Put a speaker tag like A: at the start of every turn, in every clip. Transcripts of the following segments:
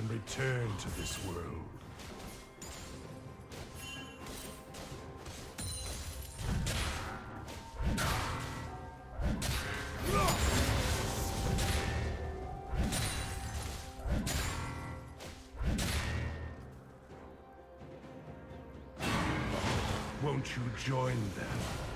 A: and return to this world. Won't you join them?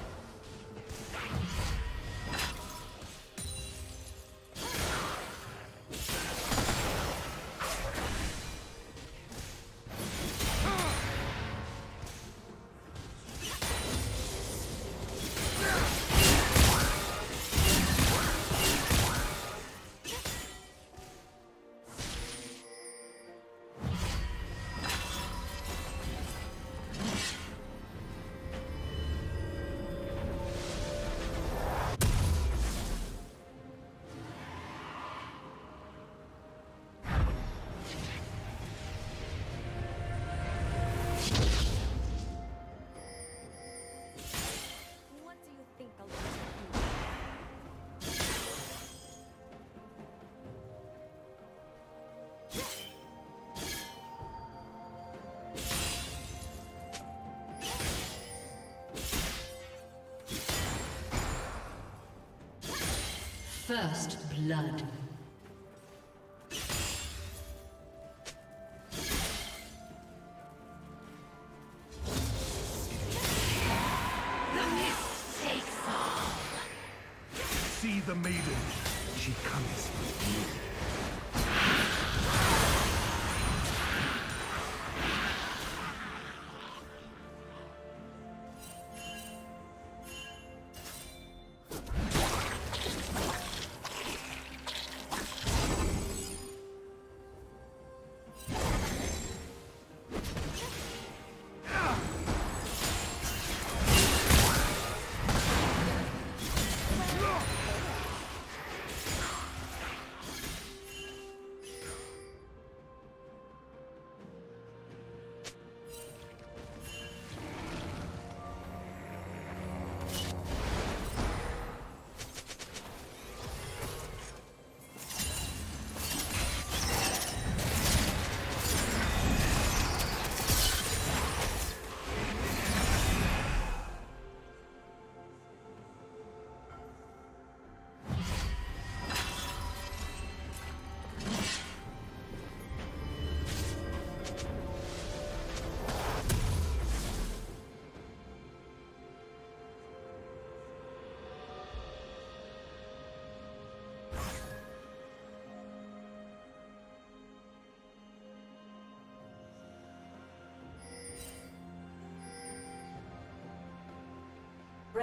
B: First blood.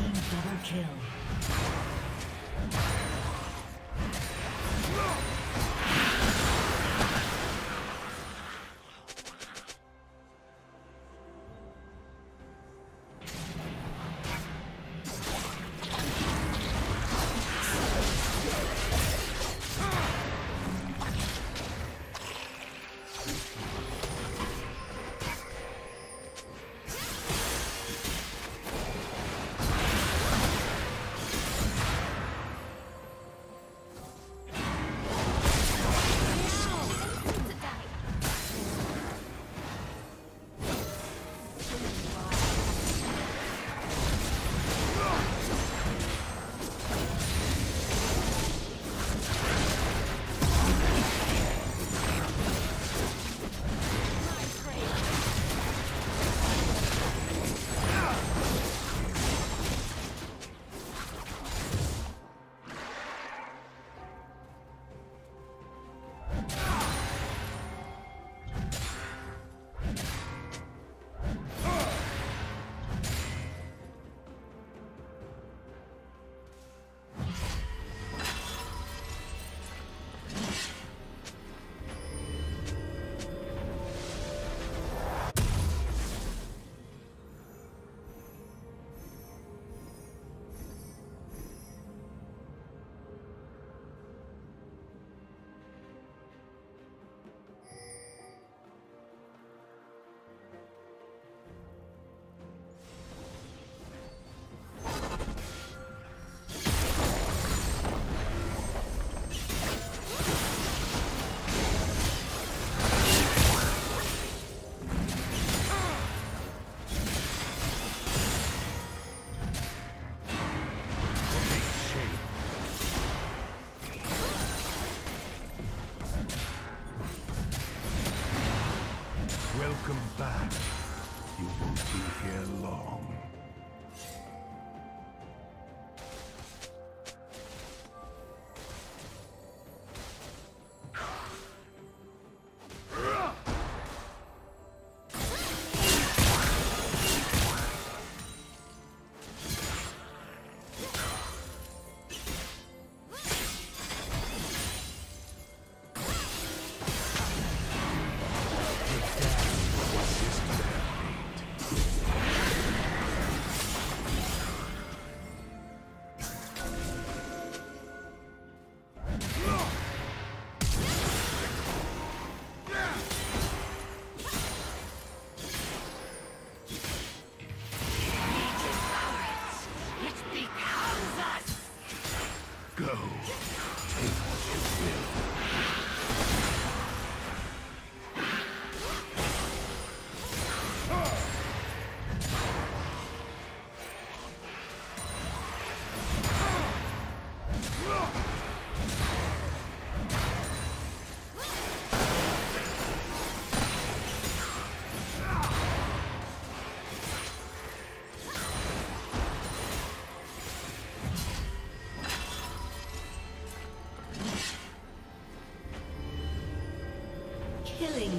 B: Team double kill.
A: you Welcome back. You won't be here long.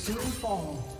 B: Soon fall.